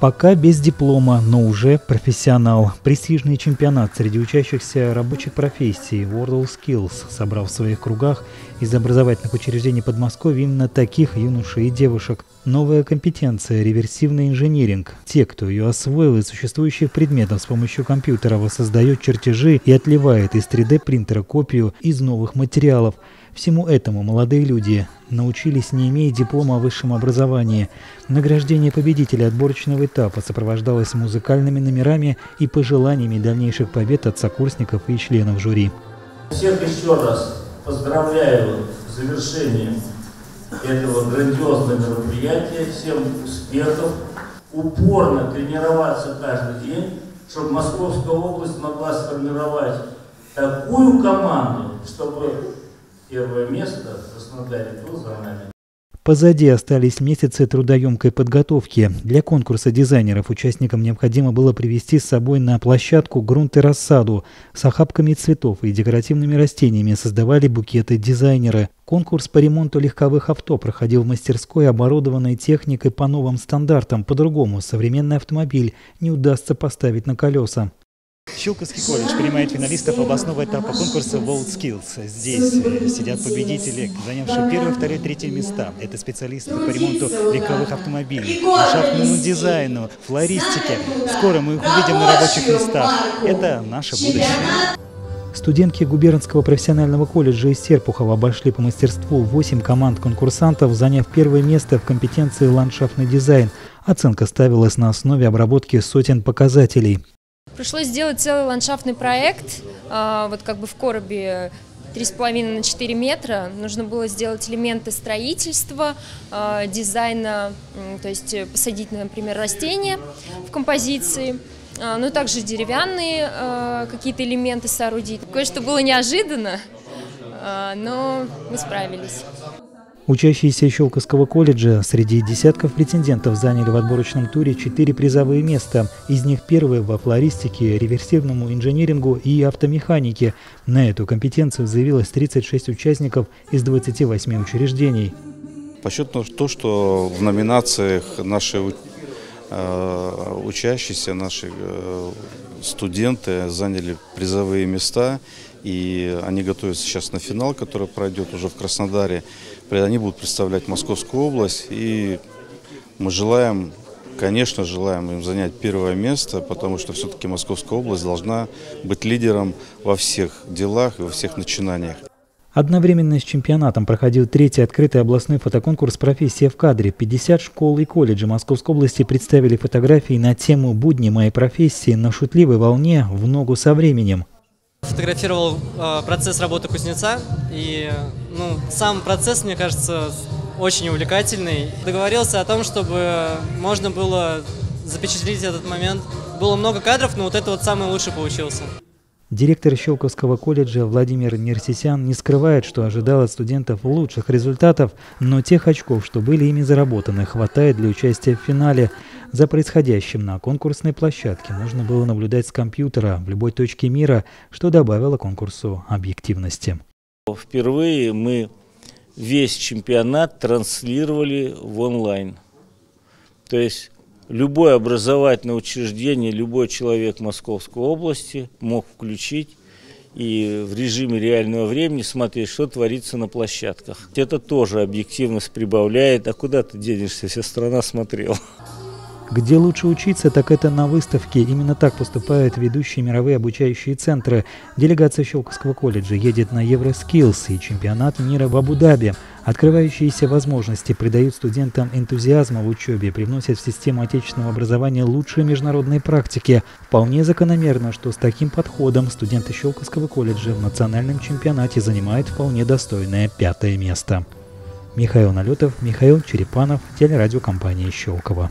Пока без диплома, но уже профессионал. Престижный чемпионат среди учащихся рабочих профессий WorldSkills собрал в своих кругах из образовательных учреждений Подмосковья именно таких юношей и девушек. Новая компетенция – реверсивный инжиниринг. Те, кто ее освоил из существующих предметов с помощью компьютера, воссоздает чертежи и отливает из 3D-принтера копию из новых материалов – Всему этому молодые люди научились, не имея диплома о высшем образовании. Награждение победителя отборочного этапа сопровождалось музыкальными номерами и пожеланиями дальнейших побед от сокурсников и членов жюри. Всех еще раз поздравляю с завершением этого грандиозного мероприятия, всем успехов, упорно тренироваться каждый день, чтобы Московская область могла сформировать такую команду, чтобы Первое место Краснодаре было за нами. Позади остались месяцы трудоемкой подготовки. Для конкурса дизайнеров участникам необходимо было привести с собой на площадку грунт и рассаду. С охапками цветов и декоративными растениями создавали букеты дизайнеры. Конкурс по ремонту легковых авто проходил в мастерской, оборудованной техникой по новым стандартам. По-другому современный автомобиль не удастся поставить на колеса. Щелковский колледж принимает финалистов областного этапа конкурса World Skills. Здесь э, сидят победители, занявшие первые, вторые, третьи места. Это специалисты по ремонту легковых автомобилей, ландшафтному дизайну, флористике. Скоро мы их увидим на рабочих местах. Это наше будущее. Студентки губернского профессионального колледжа из Серпухова обошли по мастерству 8 команд конкурсантов, заняв первое место в компетенции ландшафтный дизайн. Оценка ставилась на основе обработки сотен показателей. Пришлось сделать целый ландшафтный проект, а, вот как бы в коробе 3,5 на 4 метра. Нужно было сделать элементы строительства, а, дизайна, то есть посадить, например, растения в композиции, а, ну также деревянные какие-то элементы соорудить. Кое-что было неожиданно, но мы справились. Учащиеся Щелковского колледжа среди десятков претендентов заняли в отборочном туре четыре призовые места. Из них первые во флористике, реверсивному инжинирингу и автомеханике. На эту компетенцию заявилось 36 участников из 28 учреждений. По счету то, что в номинациях наши учащиеся, наши э, студенты заняли призовые места, и они готовятся сейчас на финал, который пройдет уже в Краснодаре. Они будут представлять Московскую область, и мы желаем, конечно, желаем им занять первое место, потому что все-таки Московская область должна быть лидером во всех делах и во всех начинаниях. Одновременно с чемпионатом проходил третий открытый областной фотоконкурс «Профессия в кадре». 50 школ и колледжей Московской области представили фотографии на тему «Будни моей профессии» на шутливой волне в ногу со временем. Фотографировал э, процесс работы кузнеца, и ну, сам процесс, мне кажется, очень увлекательный. Договорился о том, чтобы можно было запечатлеть этот момент. Было много кадров, но вот это вот самый лучший получился. Директор Щелковского колледжа Владимир Нерсисян не скрывает, что ожидал от студентов лучших результатов, но тех очков, что были ими заработаны, хватает для участия в финале. За происходящим на конкурсной площадке можно было наблюдать с компьютера в любой точке мира, что добавило конкурсу объективности. Впервые мы весь чемпионат транслировали в онлайн. То есть любое образовательное учреждение, любой человек Московской области мог включить и в режиме реального времени смотреть, что творится на площадках. Это тоже объективность прибавляет. А куда ты денешься? Вся страна смотрела. Где лучше учиться, так это на выставке. Именно так поступают ведущие мировые обучающие центры. Делегация Щелковского колледжа едет на Евроскиллс и чемпионат мира в Абу-Даби. Открывающиеся возможности придают студентам энтузиазма в учебе, привносят в систему отечественного образования лучшие международные практики. Вполне закономерно, что с таким подходом студенты Щелковского колледжа в национальном чемпионате занимают вполне достойное пятое место. Михаил Налетов, Михаил Черепанов, телерадиокомпания «Щелково».